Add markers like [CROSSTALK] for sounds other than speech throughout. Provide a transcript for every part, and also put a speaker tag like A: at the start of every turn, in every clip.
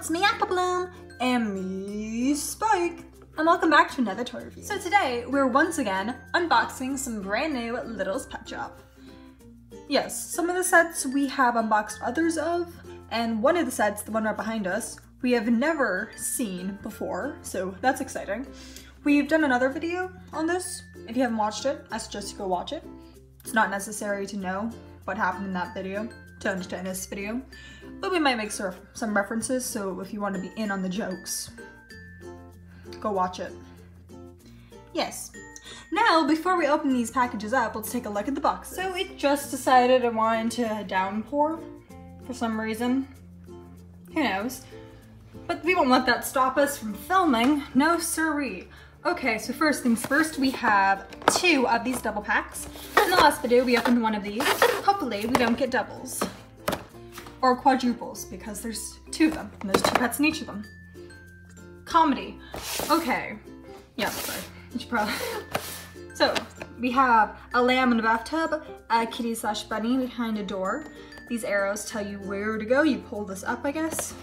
A: it's me Apple Bloom and me Spike and welcome back to another toy review. So today we're once again unboxing some brand new Littlest Pet Shop. Yes, some of the sets we have unboxed others of and one of the sets, the one right behind us, we have never seen before, so that's exciting. We've done another video on this. If you haven't watched it, I suggest you go watch it. It's not necessary to know what happened in that video to understand this video, but we might make some references, so if you want to be in on the jokes, go watch it. Yes. Now, before we open these packages up, let's take a look at the boxes. So it just decided it wanted to downpour for some reason. Who knows? But we won't let that stop us from filming. No siree. Okay, so first things first, we have two of these double packs. In the last video, we opened one of these. Hopefully, we don't get doubles. Or quadruples, because there's two of them, and there's two pets in each of them. Comedy. Okay. Yeah, sorry. You should probably... [LAUGHS] so, we have a lamb in a bathtub, a kitty slash bunny behind a door. These arrows tell you where to go. You pull this up, I guess.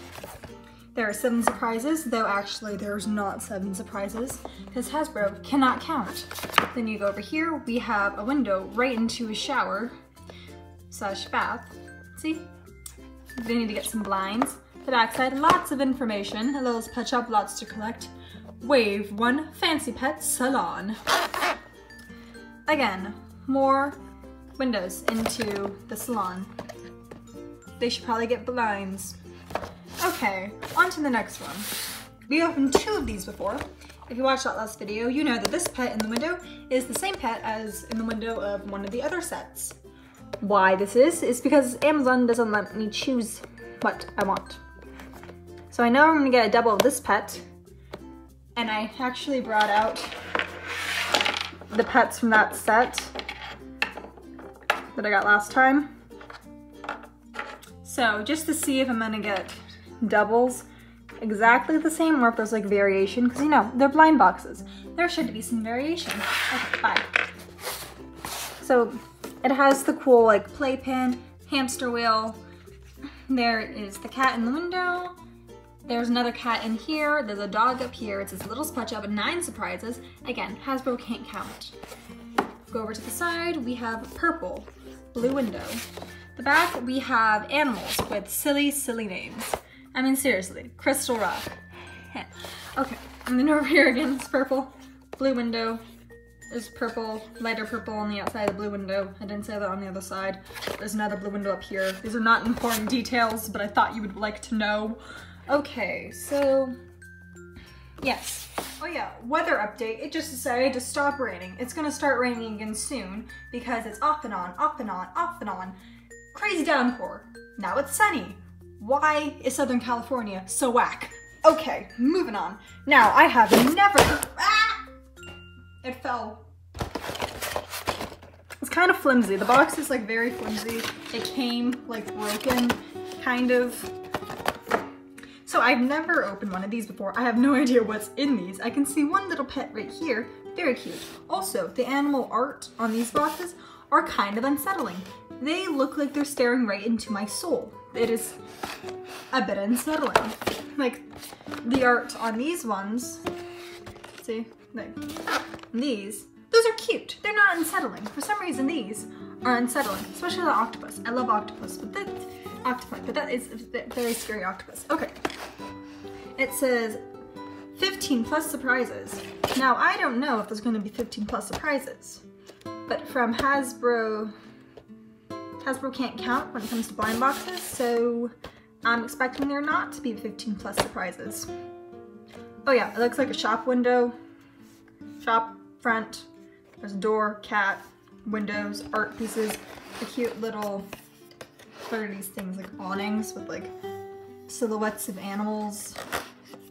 A: There are seven surprises, though actually there's not seven surprises, because Hasbro cannot count. Then you go over here, we have a window right into a shower slash bath. See? They need to get some blinds. The backside, lots of information. Little pet shop, lots to collect. Wave one fancy pet salon. Again, more windows into the salon. They should probably get blinds. Okay, on to the next one. We opened two of these before. If you watched that last video, you know that this pet in the window is the same pet as in the window of one of the other sets. Why this is, is because Amazon doesn't let me choose what I want. So I know I'm gonna get a double of this pet, and I actually brought out the pets from that set that I got last time. So just to see if I'm gonna get doubles exactly the same or if there's like variation because you know they're blind boxes there should be some variation okay bye so it has the cool like playpen hamster wheel. There is the cat in the window. There's another cat in here. There's a dog up here. It's this little spot job nine surprises. Again hasbro can't count. Go over to the side. We have purple blue window. The back we have animals with silly silly names. I mean, seriously, Crystal Rock. [LAUGHS] okay, and then [LAUGHS] over here again, it's purple. Blue window is purple, lighter purple on the outside of the blue window. I didn't say that on the other side. There's another blue window up here. These are not important details, but I thought you would like to know. Okay, so, yes. Oh yeah, weather update. It just decided to stop raining. It's gonna start raining again soon because it's off and on, off and on, off and on. Crazy downpour. Now it's sunny. Why is Southern California so whack? Okay, moving on. Now, I have never, ah! It fell. It's kind of flimsy. The box is like very flimsy. It came like broken, kind of. So I've never opened one of these before. I have no idea what's in these. I can see one little pet right here. Very cute. Also, the animal art on these boxes are kind of unsettling. They look like they're staring right into my soul it is a bit unsettling. Like the art on these ones, see, like these, those are cute. They're not unsettling. For some reason, these are unsettling, especially the octopus. I love octopus, but that octopus, but that is a very scary octopus. Okay, it says 15 plus surprises. Now I don't know if there's going to be 15 plus surprises, but from Hasbro Hasbro can't count when it comes to blind boxes, so I'm expecting there not to be 15 plus surprises. Oh yeah, it looks like a shop window, shop front, there's a door, cat, windows, art pieces, a cute little, what are these things, like awnings with like silhouettes of animals.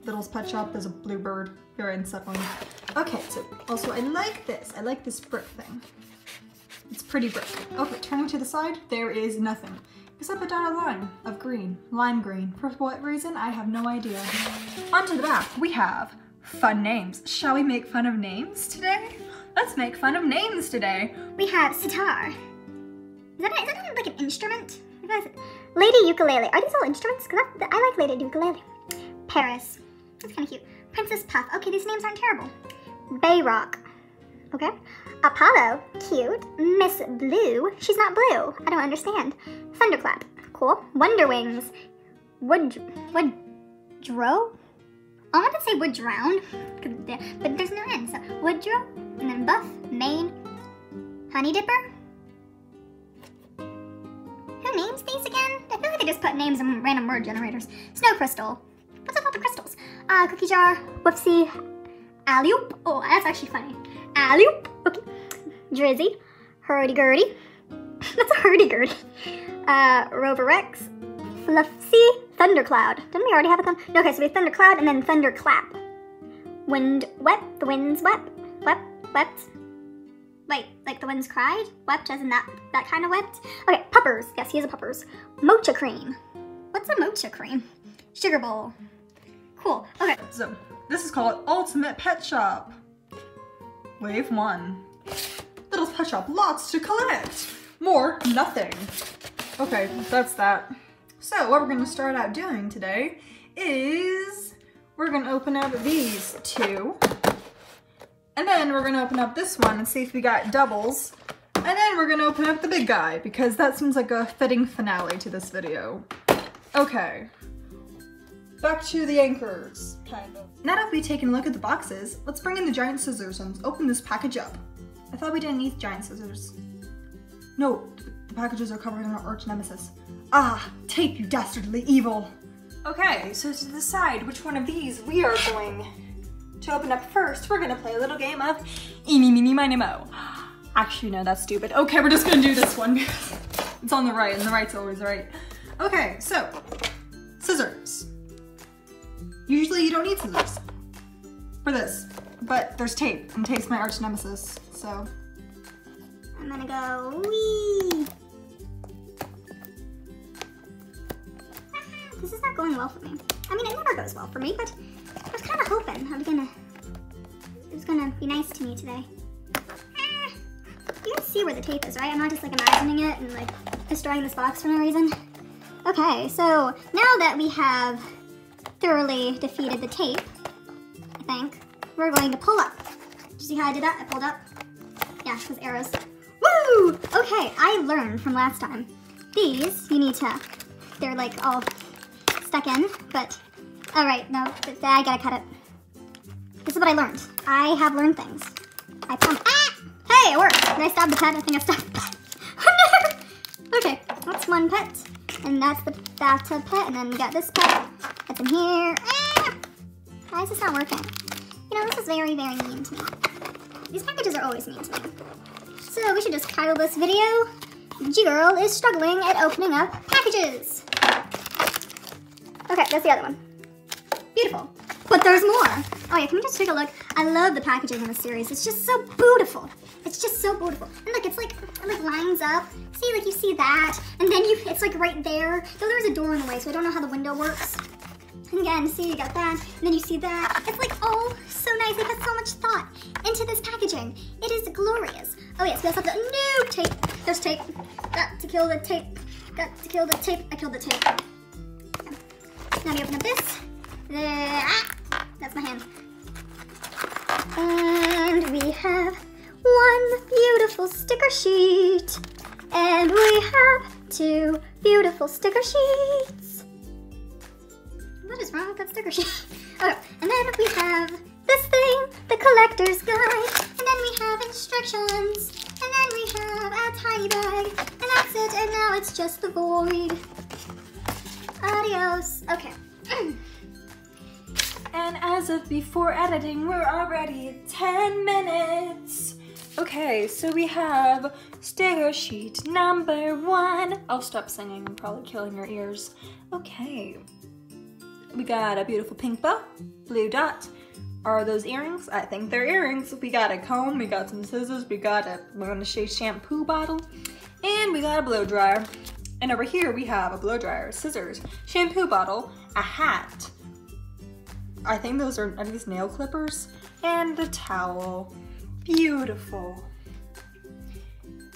A: Littlest Pet Shop, there's a bluebird, very unsettling. Okay, so also I like this, I like this brick thing. It's pretty brick. Okay, turning to the side, there is nothing. Except a dotted line of green, lime green. For what reason, I have no idea. Onto the back, we have fun names. Shall we make fun of names today? Let's make fun of names today.
B: We have sitar. Is that, is that like an instrument? Lady ukulele. Are these all instruments? Cause I, I like lady ukulele. Paris. That's kind of cute. Princess Puff. Okay, these names aren't terrible. Bayrock. Okay. Apollo. Cute. Miss Blue. She's not blue. I don't understand. Thunderclap. Cool. Wonder Wings. Wood. Woodrow? I want to say would drown, but there's no N, so Woodrow, and then Buff, Maine, Honey Dipper. Who names these again? I feel like they just put names in random word generators. Snow Crystal. What's up with the crystals? Uh, Cookie Jar, Whoopsie, Alley-oop. Oh, that's actually funny. Alley-oop. Okay. Drizzy, Hurdy-Gurdy. [LAUGHS] that's a hurdy-gurdy. Uh, Rover Rex, Fluffy, Thundercloud. Didn't we already have a thunder? No, okay, so we have Thundercloud and then Thunderclap. Wind wept, the winds wept, wept, wept. Wait, like the winds cried? Wept as in that, that kind of wept? Okay, puppers. Yes, he has a puppers. Mocha cream. What's a mocha cream? Sugar bowl. Cool, okay.
A: So, this is called Ultimate Pet Shop. Wave one. Little Pet Shop, lots to collect. More, nothing. Okay, that's that. So what we're gonna start out doing today is we're gonna open up these two. And then we're gonna open up this one and see if we got doubles. And then we're gonna open up the big guy because that seems like a fitting finale to this video. Okay. Back to the anchors, kind of. Now that we've taken a look at the boxes, let's bring in the giant scissors and open this package up. I thought we didn't need giant scissors. No, the packages are covered in our arch nemesis. Ah, tape, you dastardly evil. Okay, so to decide which one of these we are going to open up first, we're gonna play a little game of Eeny, Meeny, Miny, Mo. [GASPS] Actually, no, that's stupid. Okay, we're just gonna do this one because [LAUGHS] it's on the right and the right's always right. Okay, so, scissors. Usually you don't need scissors for this, but there's tape, and tape's my arch nemesis, so.
B: I'm gonna go wee. This is not going well for me. I mean, it never goes well for me, but I was kind of hoping I was gonna, it was gonna be nice to me today. Eh, you guys see where the tape is, right? I'm not just like imagining it and like destroying this box for no reason. Okay, so now that we have thoroughly defeated the tape, I think, we're going to pull up. Did you see how I did that? I pulled up. Yeah, with arrows. Woo! Okay, I learned from last time. These, you need to, they're like all stuck in, but all right, no, I gotta cut it. This is what I learned. I have learned things. I promise. Ah! Hey, it worked. Did I stab the pet? I think I stabbed the pet. [LAUGHS] okay, that's one pet, and that's the bathtub pet, and then we got this pet that's in here. Ah! Why is this not working? You know, this is very, very mean to me. These packages are always mean to me. So we should just title this video, G-Girl is struggling at opening up packages. Okay, that's the other one. Beautiful. But there's more. Oh yeah, can we just take a look? I love the packaging in the series. It's just so beautiful. It's just so beautiful. And look, it's like, it like lines up. See, like you see that, and then you, it's like right there. Though there's a door in the way, so I don't know how the window works. And again, see, you got that, and then you see that. It's like all so nice. They put so much thought into this packaging. It is glorious. Oh yes, we also have the new tape. There's tape. Got to kill the tape. Got to kill the tape. I killed the tape. Now we open up this. Ah, that's my hand. And we have one beautiful sticker sheet. And we have two beautiful sticker sheets. What is wrong with that sticker sheet? [LAUGHS] okay, and then we have this thing, the collector's guide. And then we have instructions. And then we have a tiny bag. And that's it, and now it's just the void. Adios. Okay. [CLEARS THROAT]
A: And as of before editing, we're already 10 minutes. Okay, so we have sticker sheet number one. I'll stop singing, I'm probably killing your ears. Okay. We got a beautiful pink bow, blue dot. Are those earrings? I think they're earrings. We got a comb, we got some scissors, we got a Monochet shampoo bottle, and we got a blow dryer. And over here we have a blow dryer, scissors, shampoo bottle, a hat. I think those are, are these nail clippers? And the towel. Beautiful.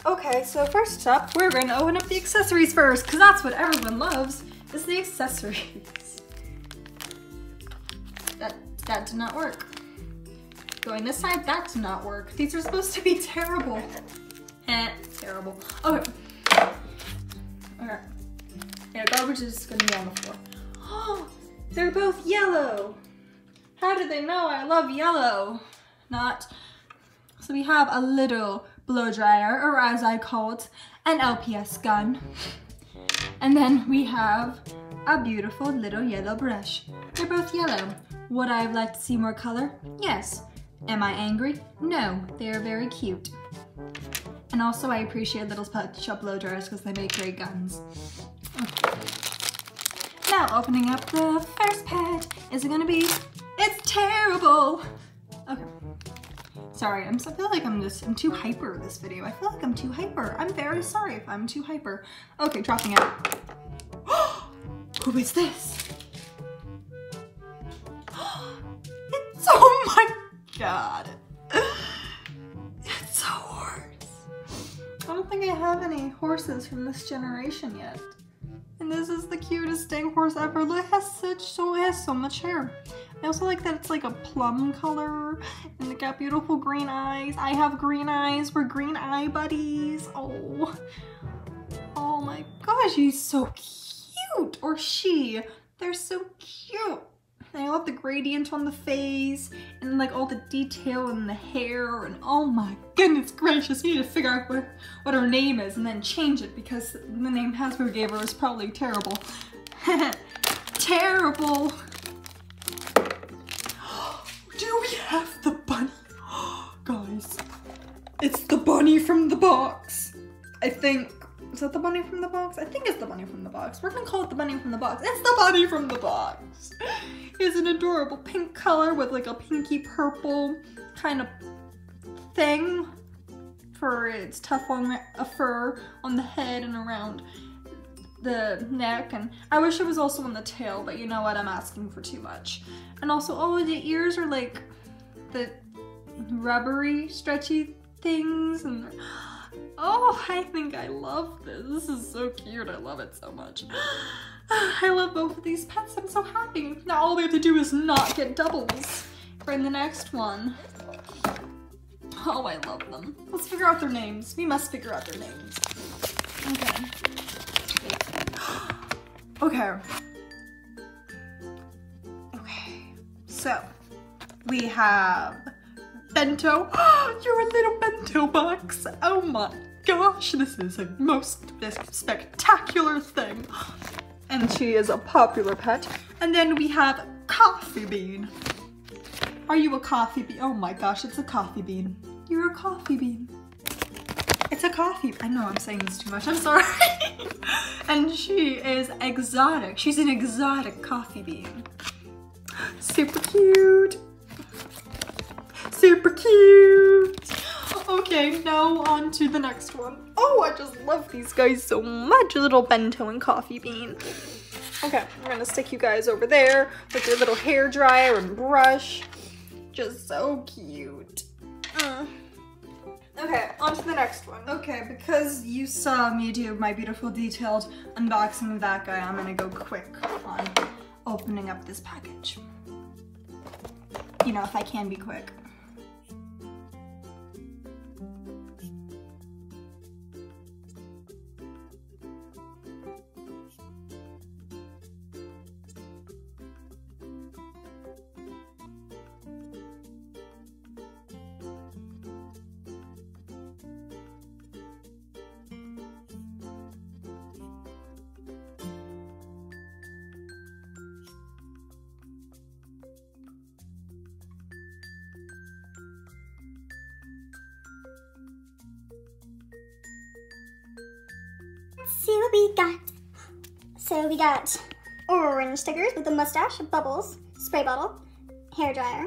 A: Okay, so first up, we're gonna open up the accessories first, because that's what everyone loves, is the accessories. [LAUGHS] That did not work. Going this side, that did not work. These are supposed to be terrible. [LAUGHS] Eh, terrible. Okay. Okay. Yeah, garbage is gonna be on the floor. Oh, [GASPS] they're both yellow. How did they know I love yellow? Not. So we have a little blow dryer, or as I call it, an LPS gun. And then we have a beautiful little yellow brush. They're both yellow. Would I have liked to see more color? Yes. Am I angry? No, they are very cute. And also I appreciate Little Pet Shop blow dryers because they make great guns. Now opening up the first pet. Is it gonna be? It's terrible! Okay. Sorry, I'm, I feel like I'm just, I'm too hyper this video. I feel like I'm too hyper. I'm very sorry if I'm too hyper. Okay, dropping it. [GASPS] Who is this? [GASPS] It's, oh my god. I don't think I have any horses from this generation yet. And this is the cutest dang horse ever. Look, it has such, so it has so much hair. I also like that it's like a plum color and it got beautiful green eyes. I have green eyes. We're green eye buddies. Oh, oh my gosh, he's so cute. Or she, they're so cute. And I love the gradient on the face and like all the detail in the hair and oh my goodness gracious, we need to figure out what, what her name is and then change it because the name Hasbro gave her is probably terrible. [LAUGHS] terrible. [GASPS] Do we have the bunny? [GASPS] Guys, it's the bunny from the box. I think, is that the bunny from the box? I think it's the bunny from the box. We're gonna call it the bunny from the box. It's the bunny from the box. It's an adorable pink color with like a pinky purple kind of thing for its tough on a fur on the head and around the neck and I wish it was also on the tail but you know what I'm asking for too much and also oh the ears are like the rubbery stretchy things and oh I think I love this. This is so cute. I love it so much. [SIGHS] I love both of these pets. I'm so happy. Now all we have to do is not get doubles for the next one. Oh I love them. Let's figure out their names. We must figure out their names. Okay. [GASPS] Okay. Okay. So, we have bento. [GASPS] You're a little bento box. Oh my gosh, this is a most spectacular thing. And she is a popular pet. And then we have coffee bean. Are you a coffee bean? Oh my gosh, it's a coffee bean. You're a coffee bean. It's a coffee. I know I'm saying this too much. I'm sorry. [LAUGHS] and she is exotic. She's an exotic coffee bean. Super cute. Super cute. Okay, now on to the next one. Oh, I just love these guys so much. Little bento and coffee bean. Okay, we're gonna stick you guys over there with your little hair dryer and brush. Just so cute. Uh. Okay, on to the next one. Okay, because you saw me do my beautiful detailed unboxing of that guy, I'm gonna go quick on opening up this package. You know, if I can be quick.
B: Got orange stickers with a mustache, bubbles, spray bottle, hair dryer,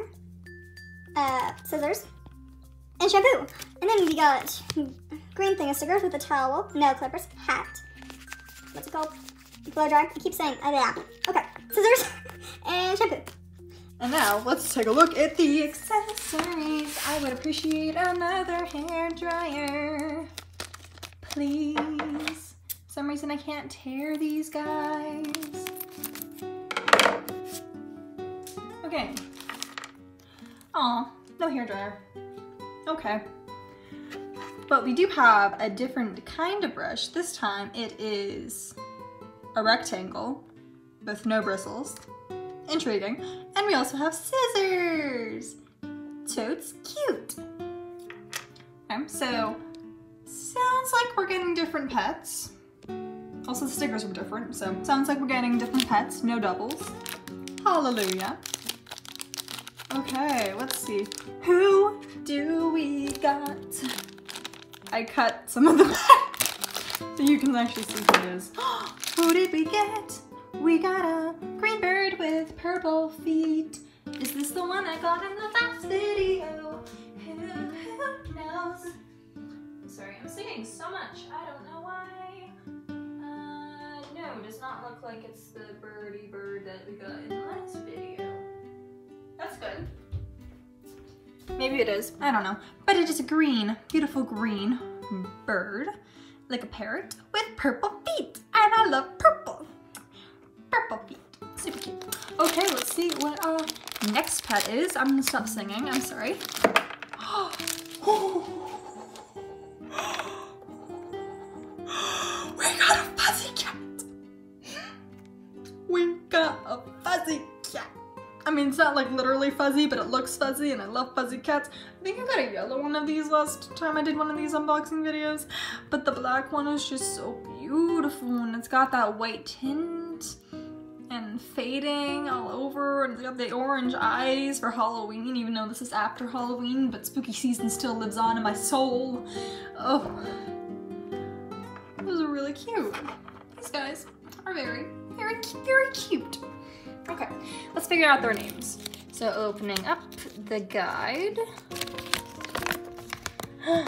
B: uh, scissors, and shampoo. And then we got green thing stickers with a towel, nail clippers, hat. What's it called? Blow dryer. I keep saying, uh, yeah. Okay, scissors [LAUGHS] and shampoo.
A: And now let's take a look at the accessories. I would appreciate another hair dryer. Please some reason I can't tear these guys. Okay, Aw, no hair dryer. Okay. But we do have a different kind of brush. This time it is a rectangle with no bristles. Intriguing. And we also have scissors. So it's cute. Okay, so sounds like we're getting different pets. Also the stickers are different, so sounds like we're getting different pets, no doubles. Hallelujah. Okay, let's see. Who do we got? I cut some of the [LAUGHS] so you can actually see who it is. [GASPS] who did we get? We got a green bird with purple feet. Is this the one I got in the last video? Who, who knows? Sorry, I'm singing so much. I don't know why. Uh, no, does not look like it's the birdie bird that we got in the last video. That's good. Maybe it is, I don't know. But it is a green, beautiful green bird, like a parrot, with purple feet. And I love purple. Purple feet, super cute. Okay, let's see what our next pet is. I'm gonna stop singing, I'm sorry. Looks fuzzy and I love fuzzy cats. I think I got a yellow one of these last time I did one of these unboxing videos, but the black one is just so beautiful and it's got that white tint and fading all over and it's got the orange eyes for Halloween, even though this is after Halloween, but spooky season still lives on in my soul. Oh, those are really cute. These guys are very, very, very cute. Okay, let's figure out their names. So opening up the guide. [GASPS]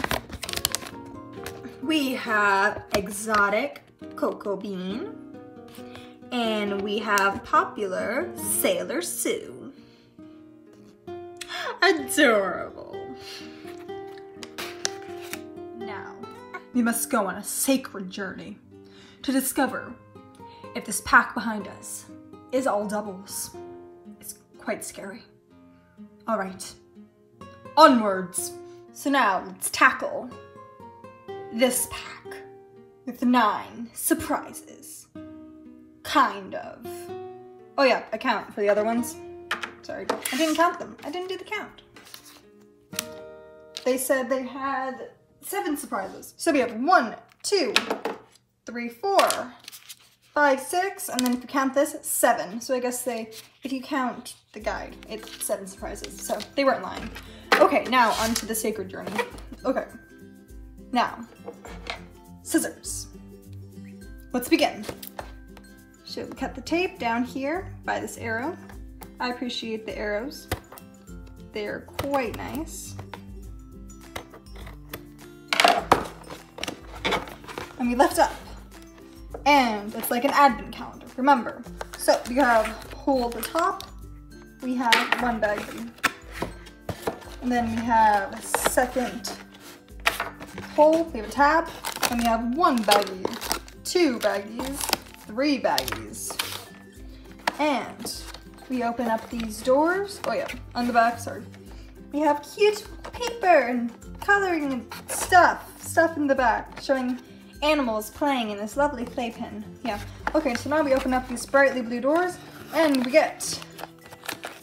A: We have exotic cocoa bean. And we have popular Sailor Sue. [GASPS] Adorable. Now, we must go on a sacred journey to discover if this pack behind us is all doubles. Quite scary. All right, onwards. So now let's tackle this pack with nine surprises. Kind of. Oh yeah, I count for the other ones. Sorry, I didn't count them. I didn't do the count. They said they had seven surprises. So we have one, two, three, four, five, six, and then if you count this, seven. So I guess they, if you count the guide, it's seven surprises. So they weren't lying. Okay, now onto the sacred journey. Okay, now, scissors. Let's begin. We cut the tape down here by this arrow? I appreciate the arrows. They are quite nice. And we lift up. And it's like an advent calendar, remember. So we have hole at the top. We have one baggie. And then we have a second hole, we have a tab. And we have one baggie, two baggies, three baggies. And we open up these doors. Oh yeah, on the back, sorry. We have cute paper and coloring and stuff, stuff in the back, showing animals playing in this lovely playpen. Yeah. Okay, so now we open up these brightly blue doors and we get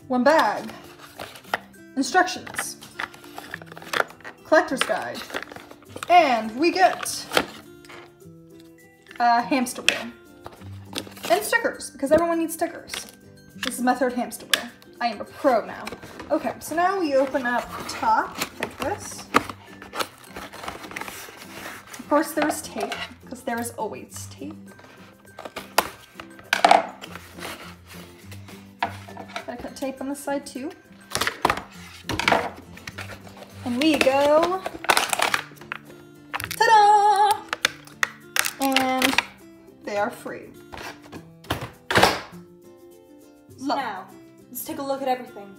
A: one bag, instructions, collector's guide, and we get a hamster wheel and stickers because everyone needs stickers. This is my third hamster wheel. I am a pro now. Okay, so now we open up top like this. Of course there is tape, because there is always tape. Gotta cut tape on the side too. And we go, ta-da! And they are free. So now, let's take a look at everything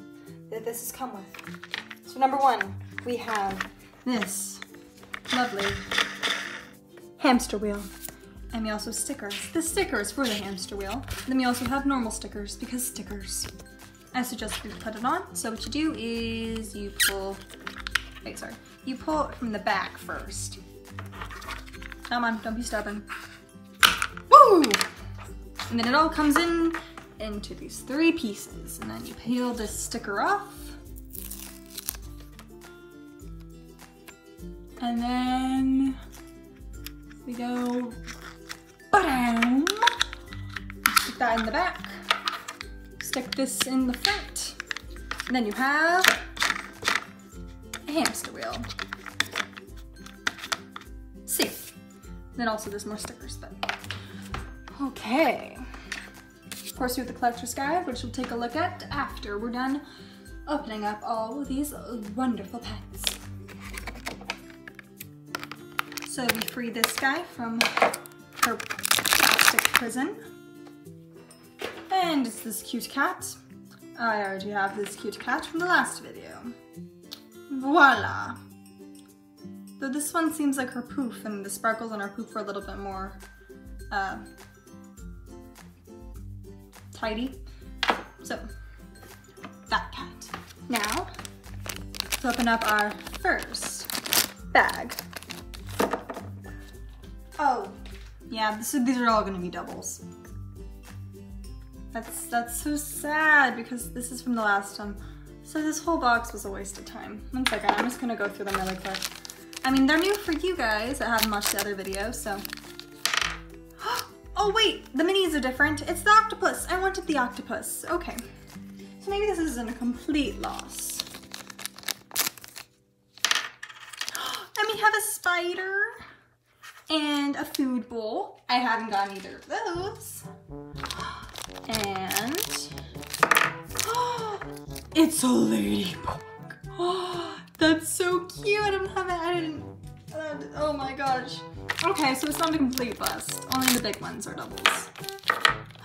A: that this has come with. So number one, we have this lovely hamster wheel. And we also have stickers. The stickers for the hamster wheel. Then we also have normal stickers because stickers. I suggest you put it on. So what you do is you pull, wait, sorry. You pull it from the back first. Come on, don't be stubborn. Woo! And then it all comes in into these three pieces. And then you peel this sticker off. And then we go, ba Stick that in the back. Stick this in the front. And then you have a hamster wheel. See. Then also there's more stickers, but okay. Of course, we have the collector's guide, which we'll take a look at after we're done opening up all of these wonderful pets. So we free this guy from her plastic prison. And it's this cute cat. I already have this cute cat from the last video. Voila! Though this one seems like her poof and the sparkles on her poof are a little bit more uh, tidy. So, that cat. Now, let's open up our first bag. Oh, yeah, this, these are all gonna be doubles. That's, that's so sad because this is from the last time. So this whole box was a waste of time. One second, I'm just gonna go through them really quick. I mean, they're new for you guys I haven't watched the other video, so. [GASPS] Oh wait, the minis are different. It's the octopus. I wanted the octopus. Okay. So maybe this isn't a complete loss. [GASPS] And we have a spider and a food bowl. I haven't gotten either of those. And [GASPS] it's a ladybug. Oh, [GASPS] That's so cute. I don't have it. I didn't. Uh, oh my gosh. Okay, so it's not a complete bust. Only the big ones are doubles.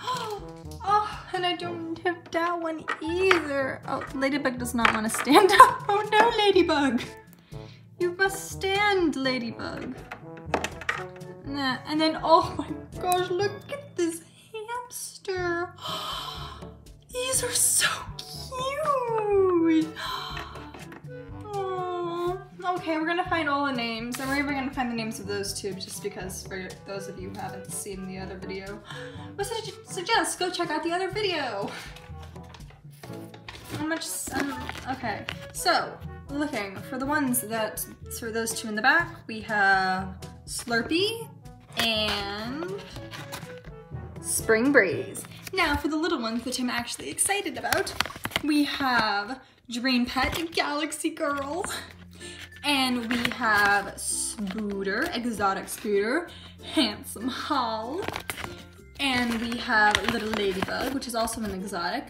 A: [GASPS] Oh, and I don't have that one either. Oh, Ladybug does not want to stand [LAUGHS] up. Oh no, Ladybug. You must stand, Ladybug. Nah, and then, [LAUGHS] oh my gosh, look at this hamster. [GASPS] These are so cute. [GASPS] Okay, we're gonna find all the names, and we're even gonna find the names of those two, just because for those of you who haven't seen the other video, I suggest go check out the other video. How much? Um, okay, so looking for the ones that for those two in the back, we have Slurpee and Spring Breeze. Now for the little ones, which I'm actually excited about, we have Dream Pet Galaxy Girl. And we have Spooter, Exotic Spooter, Handsome Hall, and we have Little Ladybug, which is also an exotic,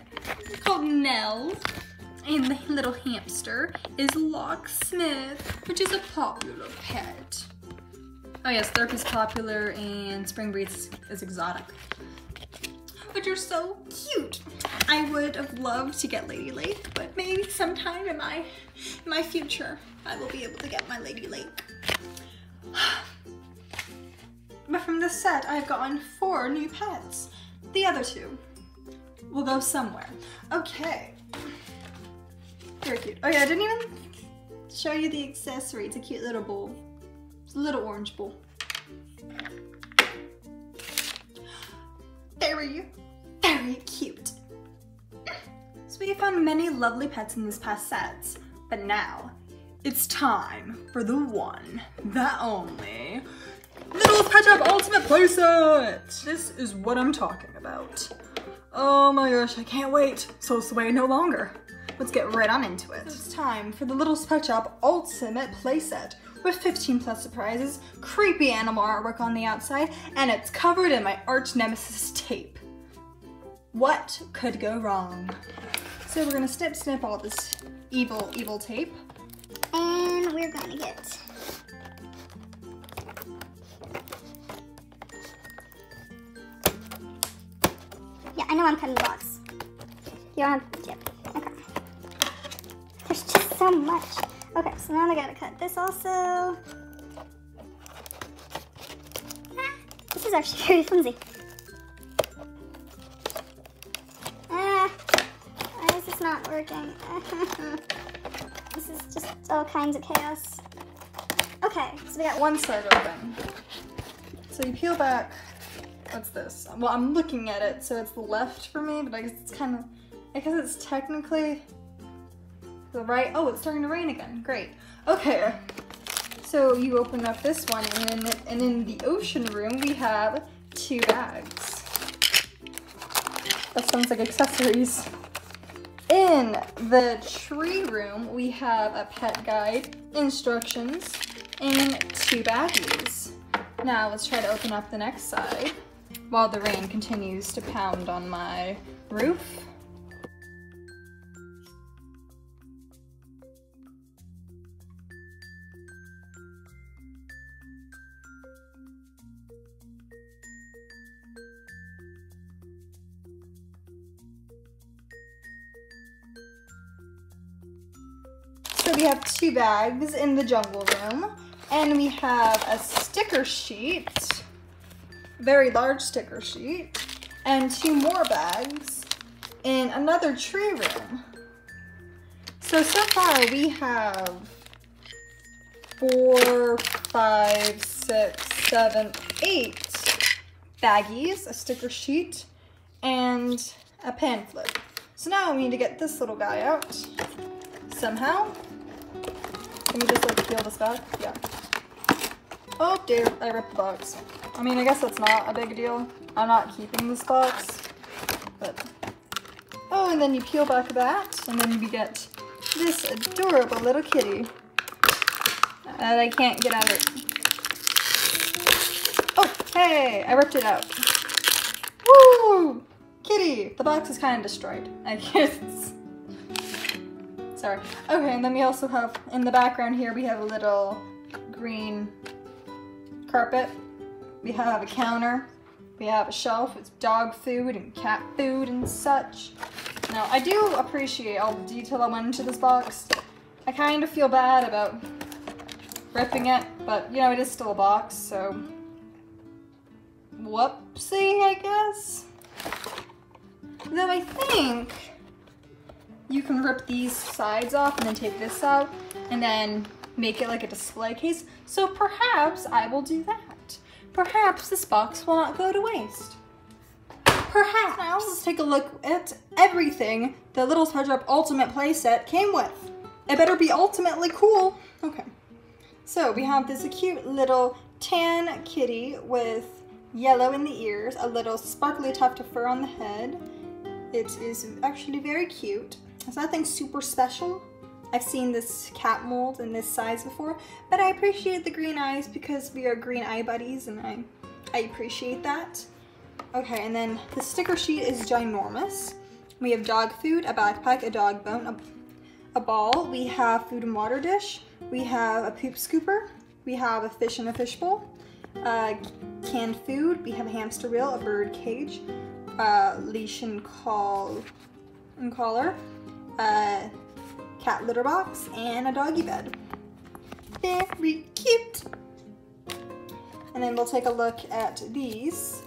A: called Nell. And the little hamster is Locksmith, which is a popular pet. Oh yes, Therp is popular and Spring Breeze is exotic. Which are so cute. I would have loved to get Lady Lake, but maybe sometime in my, in my future. I will be able to get my Lady Lake. [SIGHS] but from this set, I've gotten four new pets. The other two will go somewhere. Okay. Very cute. Oh yeah, I didn't even show you the accessory. It's a cute little bowl. It's a little orange bowl. Very, very cute. So we found many lovely pets in this past sets, but now it's time for the one, the only, Little Pet Shop Ultimate Playset! This is what I'm talking about. Oh my gosh, I can't wait. So sway no longer. Let's get right on into it. It's time for the Little Pet Shop Ultimate Playset with 15 plus surprises, creepy animal artwork on the outside, and it's covered in my arch nemesis tape. What could go wrong? So we're gonna snip snip all this evil, evil tape.
B: And we're gonna get Yeah, I know I'm cutting the box. You don't have. Okay. There's just so much. Okay, so now I gotta cut this also. This is actually [LAUGHS] very flimsy. Ah, why is this not working. [LAUGHS] this is just all kinds of chaos. Okay, so we got
A: One side open. So you peel back. What's this? Well, I'm looking at it, so it's the left for me, but I guess it's kind of. I guess it's technically right. Oh, it's starting to rain again. Great. Okay. So you open up this one, and in, and in the ocean room we have two bags. That sounds like accessories. In the tree room, we have a pet guide, instructions, and two baggies. Now let's try to open up the next side while the rain continues to pound on my roof. We have two bags in the jungle room, and we have a sticker sheet, very large sticker sheet, and two more bags in another tree room. So, so far we have four, five, six, seven, eight baggies, a sticker sheet, and a pan. So now we need to get this little guy out somehow. Can we just like peel this back? Yeah. Oh dear, I ripped the box. I mean, I guess that's not a big deal. I'm not keeping this box, but... Oh, and then you peel back that, and then you get this adorable little kitty that I can't get out of it. Oh, hey, I ripped it out. Woo! Kitty! The box is kind of destroyed. I guess. Sorry. Okay, and then we also have, in the background here, we have a little green carpet. We have a counter. We have a shelf with dog food and cat food and such. Now, I do appreciate all the detail that went into this box. I kind of feel bad about ripping it, but, you know, it is still a box, so... Whoopsie, I guess? Though I think you can rip these sides off and then take this out and then make it like a display case. So perhaps I will do that. Perhaps this box will not go to waste. Perhaps. Now let's take a look at everything the Little Touch Up Ultimate playset came with. It better be ultimately cool. Okay. So we have this cute little tan kitty with yellow in the ears, a little sparkly tuft of fur on the head. It is actually very cute. It's nothing super special. I've seen this cat mold in this size before, but I appreciate the green eyes because we are green eye buddies and I, I appreciate that. Okay, and then the sticker sheet is ginormous. We have dog food, a backpack, a dog bone, a, a ball. We have food and water dish. We have a poop scooper. We have a fish in a fishbowl. Uh, canned food. We have a hamster wheel, a bird cage, uh, leash and call and collar, a cat litter box, and a doggy bed. Very cute. And then we'll take a look at these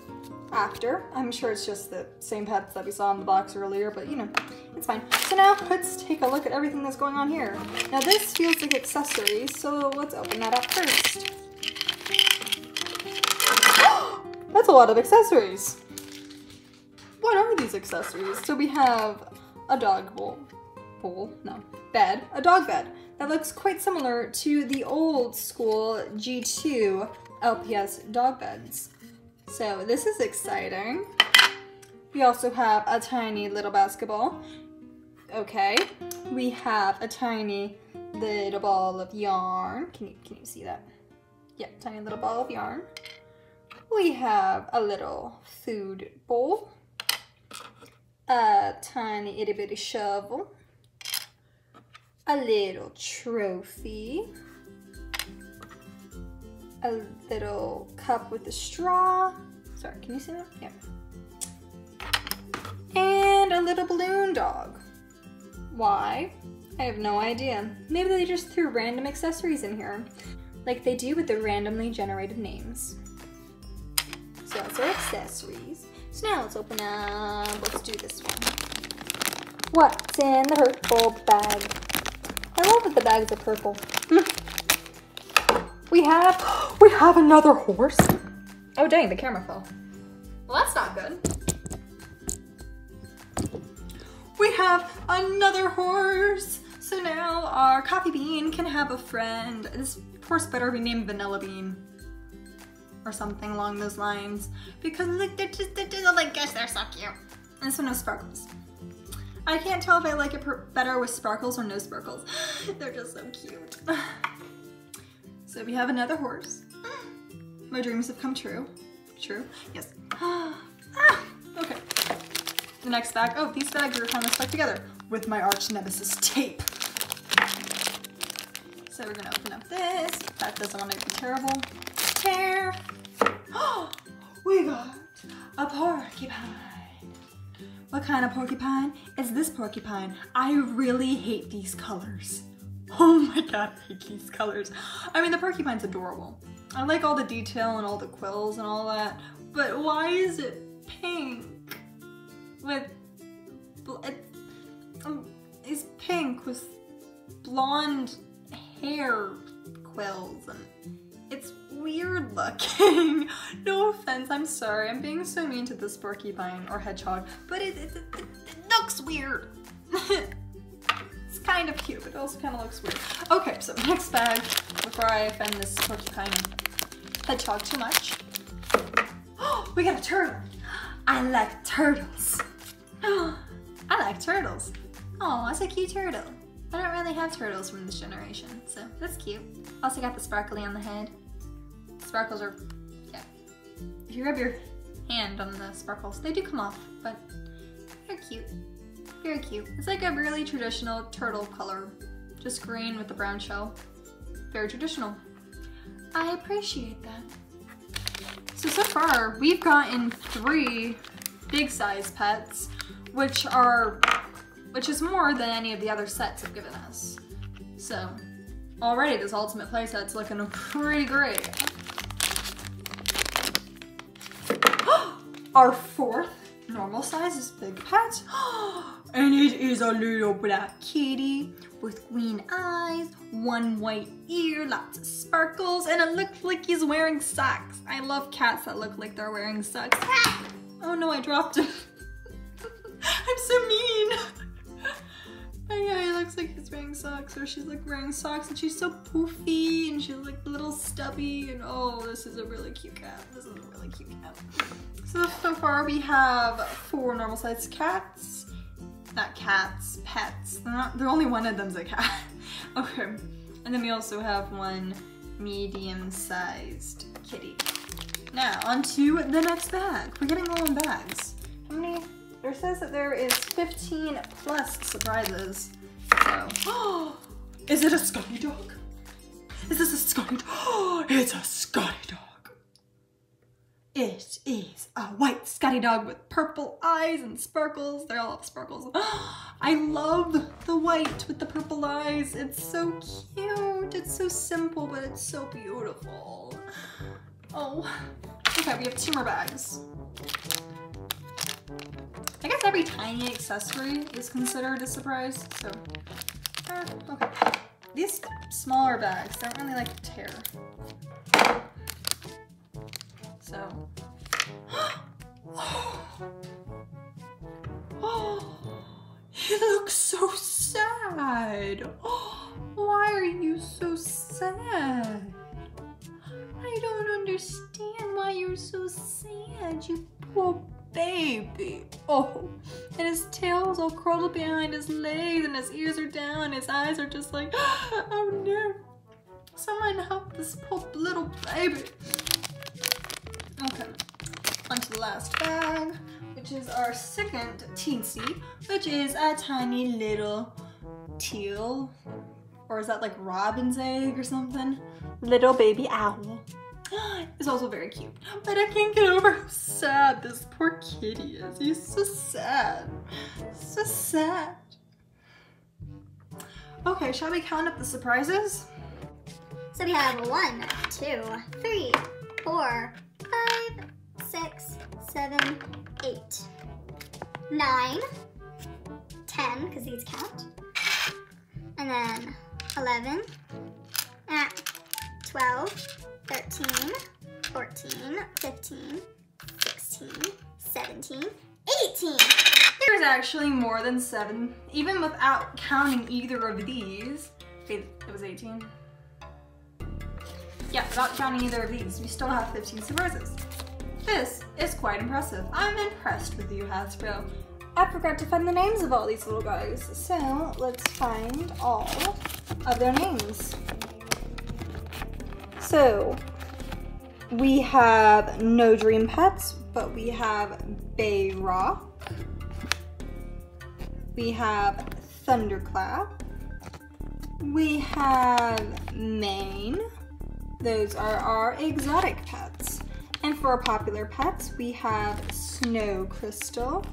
A: after. I'm sure it's just the same pets that we saw in the box earlier, but you know, it's fine. So now let's take a look at everything that's going on here. Now this feels like accessories, so let's open that up first. [GASPS] That's a lot of accessories. What are these accessories? So we have a dog bowl, bowl, no, bed, a dog bed that looks quite similar to the old school G2 LPS dog beds. So this is exciting. We also have a tiny little basketball. Okay. We have a tiny little ball of yarn. Can you, can you see that? Yeah, tiny little ball of yarn. We have a little food bowl. A tiny itty bitty shovel. A little trophy. A little cup with a straw. Sorry, can you see that? Yeah. And a little balloon dog. Why? I have no idea. Maybe they just threw random accessories in here, like they do with the randomly generated names. So that's our accessories. So now let's open up, let's do this one. What's in the purple bag? I love that the bags are purple. Hmm. we have, we have another horse. Oh dang, the camera fell. Well, that's not good. We have another horse. So now our coffee bean can have a friend. This horse better be named Vanilla Bean or something along those lines because look, they're just, they're just, my gosh, they're so cute. And this one has sparkles. I can't tell if I like it better with sparkles or no sparkles. [GASPS] they're just so cute. [SIGHS] so we have another horse. [GASPS] My dreams have come true. True? Yes. [GASPS] Ah! okay. The next bag. Oh, these bags are kind of stuck together with my arch nemesis tape. So we're gonna open up this. That doesn't want to be terrible. Tear. Oh, [GASPS] we got a porcupine. What kind of porcupine is this porcupine? I really hate these colors. [LAUGHS] Oh my god, I hate these colors. I mean, the porcupine's adorable. I like all the detail and all the quills and all that, but why is it pink with, it, um, it's pink with blonde hair quills and it's weird looking. [LAUGHS] no offense, I'm sorry. I'm being so mean to this porcupine or hedgehog, but it, it, it, it looks weird. [LAUGHS] it's kind of cute, but it also kind of looks weird. Okay, so next bag, before I offend this porcupine hedgehog too much. Oh, [GASPS] we got a turtle. I like turtles. [GASPS] I like turtles. Oh, that's a cute turtle. I don't really have turtles from this generation, so that's cute. Also got the sparkly on the head. Sparkles are, yeah. If you rub your hand on the sparkles, they do come off, but they're cute. Very cute. It's like a really traditional turtle color. Just green with the brown shell. Very traditional. I appreciate that. So, so far, we've gotten three big size pets, which are, which is more than any of the other sets have given us. So, already this ultimate playset's looking pretty great. Our fourth normal size is big pet. [GASPS] and it is a little black kitty with green eyes, one white ear, lots of sparkles, and it looks like he's wearing socks. I love cats that look like they're wearing socks. Ah! Oh no, I dropped him. [LAUGHS] I'm so mean. Yeah, he looks like he's wearing socks, or she's like wearing socks, and she's so poofy, and she's like a little stubby, and oh, this is a really cute cat. This is a really cute cat. So, so far we have four normal sized cats. Not cats, pets. They're, not, they're only one of them's a cat. [LAUGHS] okay. And then we also have one medium sized kitty. Now, on to the next bag. We're getting all in bags. How many? There says that there is 15 plus surprises. So, [GASPS] oh, is it a Scotty dog? Is this a Scotty dog? Oh, [GASPS] it's a Scotty dog. It is a white Scotty dog with purple eyes and sparkles. They're all have sparkles. [GASPS] I love the white with the purple eyes. It's so cute. It's so simple, but it's so beautiful. Oh, okay, we have two more bags. I guess every tiny accessory is considered a surprise, so, eh, okay. These smaller bags don't really like tear. So, [GASPS] oh, he looks so sad. [GASPS] Why are you so sad? I don't understand why you're so sad, you poor baby. Oh, and his tail's all curled up behind his legs and his ears are down. And his eyes are just like, [GASPS] oh no. Someone help this poor little baby. Okay, on to the last bag, which is our second teensy, which is a tiny little teal, or is that like robin's egg or something? Little baby owl. [GASPS] is also very cute. But I can't get over how sad this poor kitty is. He's so sad. So sad. Okay, shall we count up the surprises?
B: So we have one, two, three, four, five, six, seven, eight, nine, ten, because these count. And then 11, eh, 12, 13, 14, 15, 16, 17, 18.
A: There's actually more than seven, even without counting either of these. It was 18? Yeah, without counting either of these, we still have 15 surprises. This is quite impressive. I'm impressed with you, Hasbro. I forgot to find the names of all these little guys, so let's find all of their names. So, we have No Dream Pets, but we have Bay Rock. We have Thunderclap. We have Maine. Those are our exotic pets. And for our popular pets, we have Snow Crystal.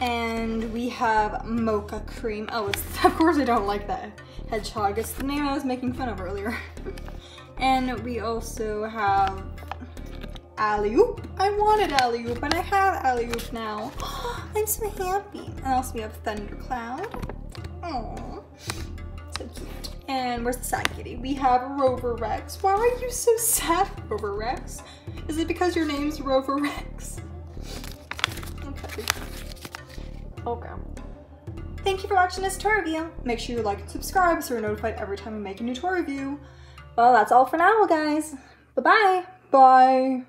A: And we have Mocha Cream. Oh, [LAUGHS] of course I don't like that hedgehog. It's the name I was making fun of earlier. [LAUGHS] and we also have Alley-oop. I wanted Alley-oop and I have Alley-oop now. I'm so happy. And also we have Thundercloud. Oh, so cute. And where's the sad kitty? We have Rover Rex. Why are you so sad, Rover Rex? Is it because your name's Rover Rex? [LAUGHS] Okay. Okay. Thank you for watching this tour review. Make sure you like and subscribe so you're notified every time we make a new tour review. Well, that's all for now, guys. Bye-bye. Bye.